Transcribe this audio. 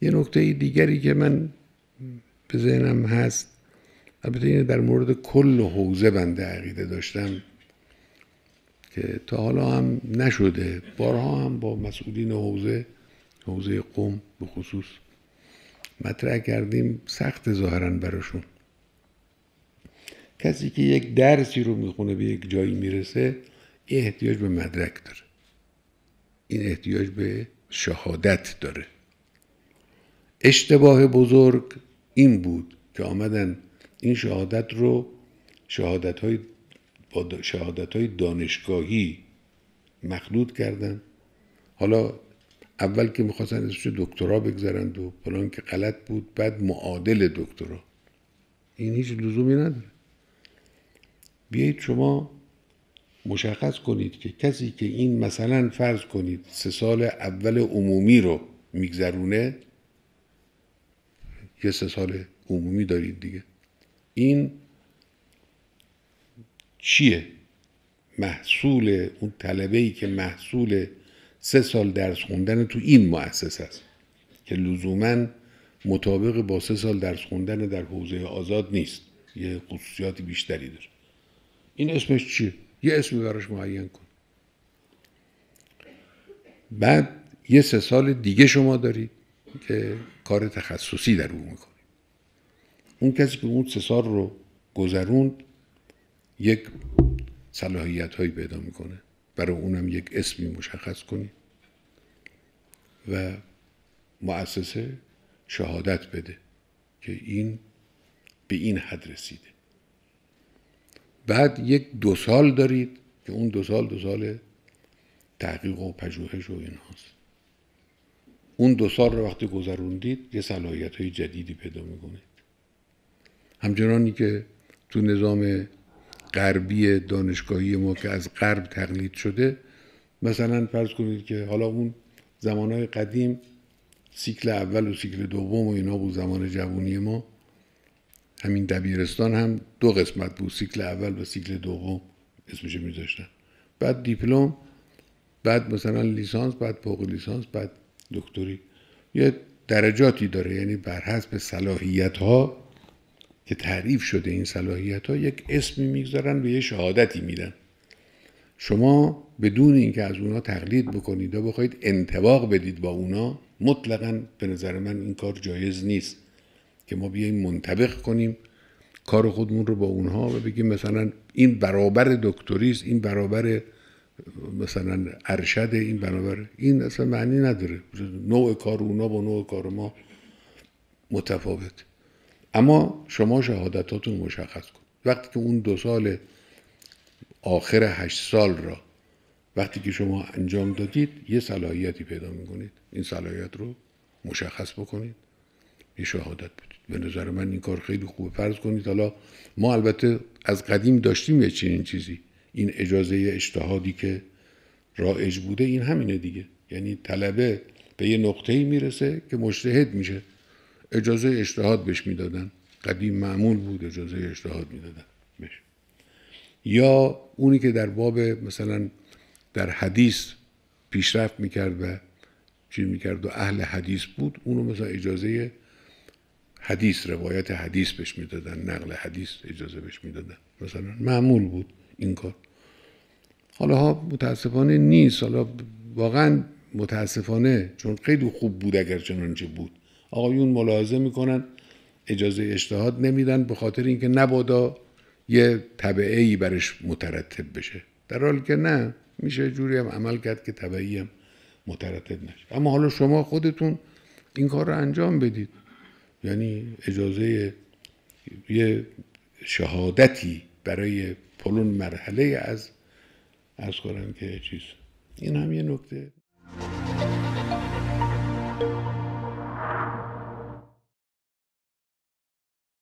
یه نکته دیگری که من به ذهنم هست البته این در مورد کل حوزه بنده عقیده داشتم که تا حالا هم نشده. بارها هم با مسئولین حوزه حوزه قوم به خصوص مطرح کردیم سخت ظاهرا براشون. کسی که یک درسی رو می‌خونه به یک جایی می‌رسه این احتیاج به مدرک داره. این احتیاج به شهادت داره. اشتباه بزرگ این بود که آمدن این شهادت رو شهادت های شهادت های دانشگاهی مخلوط کردن. حالا اول که می‌خواستن اسمش دکترا بگذارند و پلان که غلط بود بعد معادل دکترا. این هیچ لزومی نداره. بیایید شما مشخص کنید که کسی که این مثلا فرض کنید سه سال اول عمومی رو میگذرونه یه سه سال عمومی دارید دیگه. این چیه؟ محصول اون طلبه ای که محصول سه سال درس خوندن تو این مؤسسه است که لزوما مطابق با سه سال درس خوندن در حوزه آزاد نیست. یه خصوصیات بیشتری داره. این اسمش چیه؟ یه اسمی براش معین کن. بعد یه سه سال دیگه شما دارید. که کار تخصصی در او می‌کنید اون کسی که اون سه سال رو گذروند یک صلاحیت هایی پیدا می‌کنه. برای اونم یک اسمی مشخص کنید و مؤسسه شهادت بده که این به این حد رسیده. بعد یک دو سال دارید که اون دو سال دو سال تحقیق و پژوهش و اینهاست. اون دو سال رو وقتی گذروندید یه صلاحیت های جدیدی پیدا می‌کنید. همچنانی که تو نظام غربی دانشگاهی ما که از غرب تقلید شده مثلا فرض کنید که حالا اون زمانهای قدیم سیکل اول و سیکل دوم و اینا بود زمان جوونی ما. همین دبیرستان هم دو قسمت بود سیکل اول و سیکل دوم اسمش میذاشتن. بعد دیپلم بعد مثلا لیسانس بعد فوق لیسانس بعد دکتری. یه درجاتی داره یعنی بر حسب صلاحیت ها که تعریف شده این صلاحیت ها یک اسمی می‌گذارن به یه شهادتی میدن. شما بدون اینکه از اونا تقلید بکنید و بخواید انتباق بدید با اونا مطلقا به نظر من این کار جایز نیست که ما بیایم منطبق کنیم کار خودمون رو با اونها و بگیم مثلا این برابر دکتری است این برابر مثلا ارشد این برابر این اصلا معنی نداره. نوع کار اونا با نوع کار ما متفاوت. اما شما شهادتاتون مشخص کن. وقتی که اون دو سال آخر هشت سال را وقتی که شما انجام دادید یه صلاحیتی پیدا می‌کنید. این صلاحیت رو مشخص بکنید. یه شهادت بدید. به نظر من این کار خیلی خوبه فرض کنید حالا ما البته از قدیم داشتیم یه چنین چیزی. این اجازه اجتهادی که رایج بوده این همینه دیگه. یعنی طلبه به یه نقطه‌ای می‌رسه که مجتهد میشه. اجازه اجتهاد بهش می‌دادن. قدیم معمول بود اجازه اجتهاد می‌دادن بهش. یا اونی که در باب مثلا در حدیث پیشرفت می‌کرد و چی می‌کرد و اهل حدیث بود اونو مثلا اجازه حدیث روایت حدیث بهش می‌دادن نقل حدیث اجازه بهش می‌دادن. مثلا معمول بود. این کار. حالا ها متاسفانه نیست. حالا واقعا متاسفانه چون خیلی خوب بود اگر چنانچه بود. آقایون ملاحظه می‌کنن اجازه اجتهاد نمیدن به خاطر اینکه نبادا یه طبعه برش مترتب بشه. در حالی که نه میشه جوری هم عمل کرد که طبعی هم مترتب نشه. اما حالا شما خودتون این کار رو انجام بدید. یعنی اجازه یه شهادتی برای پلون مرحله از از کنم که چیز. این هم یه نکته.